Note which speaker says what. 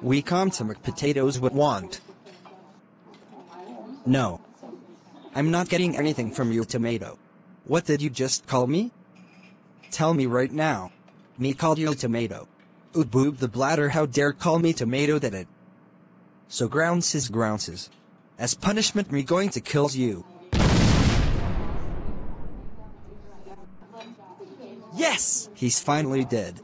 Speaker 1: We come to McPotatoes what want. No. I'm not getting anything from you, tomato. What did you just call me? Tell me right now. Me called you tomato. Ooh boob the bladder how dare call me tomato that it. So grounses grounses. As punishment me going to kills you. Yes! He's finally dead.